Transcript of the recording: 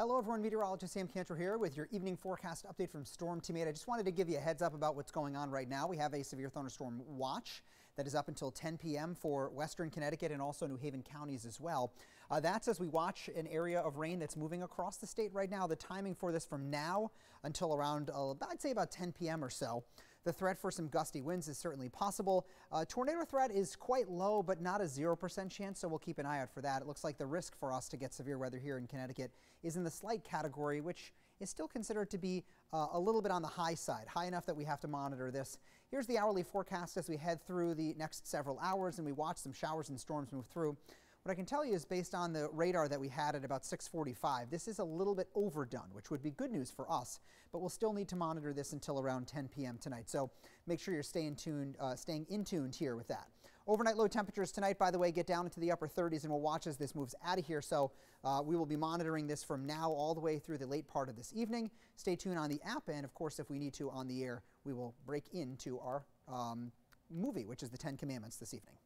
Hello everyone, meteorologist Sam Kantrow here with your evening forecast update from Storm Team 8. I just wanted to give you a heads up about what's going on right now. We have a severe thunderstorm watch that is up until 10 p.m. for western Connecticut and also New Haven counties as well. Uh, that's as we watch an area of rain that's moving across the state right now. The timing for this from now until around, uh, I'd say about 10 p.m. or so. The threat for some gusty winds is certainly possible. Uh, tornado threat is quite low, but not a 0% chance, so we'll keep an eye out for that. It looks like the risk for us to get severe weather here in Connecticut is in the slight category, which is still considered to be uh, a little bit on the high side, high enough that we have to monitor this. Here's the hourly forecast as we head through the next several hours and we watch some showers and storms move through. What I can tell you is based on the radar that we had at about 645, this is a little bit overdone, which would be good news for us, but we'll still need to monitor this until around 10 p.m. tonight. So make sure you're staying tuned, uh, staying in tuned here with that. Overnight low temperatures tonight, by the way, get down into the upper 30s and we'll watch as this moves out of here. So uh, we will be monitoring this from now all the way through the late part of this evening. Stay tuned on the app and of course, if we need to on the air, we will break into our um, movie, which is the 10 Commandments this evening.